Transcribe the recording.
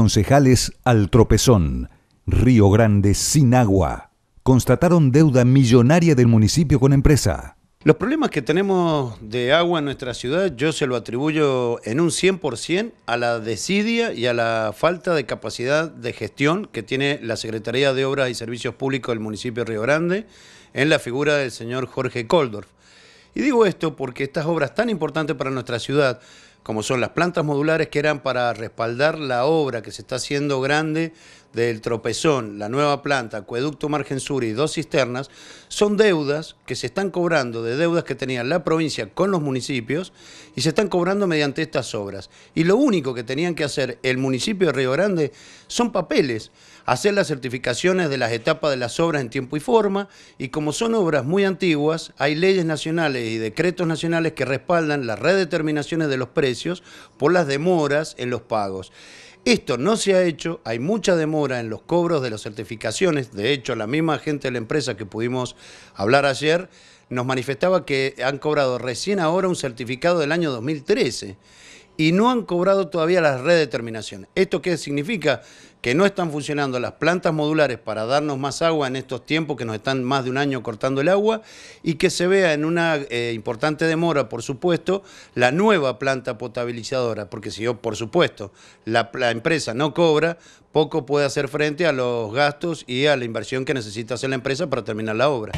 Concejales al tropezón. Río Grande sin agua. Constataron deuda millonaria del municipio con empresa. Los problemas que tenemos de agua en nuestra ciudad yo se lo atribuyo en un 100% a la desidia y a la falta de capacidad de gestión que tiene la Secretaría de Obras y Servicios Públicos del municipio de Río Grande en la figura del señor Jorge Koldorf. Y digo esto porque estas obras tan importantes para nuestra ciudad como son las plantas modulares que eran para respaldar la obra que se está haciendo grande del tropezón, la nueva planta, acueducto Margen Sur y dos cisternas, son deudas que se están cobrando de deudas que tenía la provincia con los municipios y se están cobrando mediante estas obras. Y lo único que tenían que hacer el municipio de Río Grande son papeles, hacer las certificaciones de las etapas de las obras en tiempo y forma y como son obras muy antiguas, hay leyes nacionales y decretos nacionales que respaldan las redeterminaciones de los precios por las demoras en los pagos. Esto no se ha hecho, hay mucha demora en los cobros de las certificaciones, de hecho la misma gente de la empresa que pudimos hablar ayer nos manifestaba que han cobrado recién ahora un certificado del año 2013 y no han cobrado todavía las redeterminaciones. ¿Esto qué significa? Que no están funcionando las plantas modulares para darnos más agua en estos tiempos que nos están más de un año cortando el agua y que se vea en una eh, importante demora, por supuesto, la nueva planta potabilizadora, porque si yo, por supuesto, la, la empresa no cobra, poco puede hacer frente a los gastos y a la inversión que necesita hacer la empresa para terminar la obra.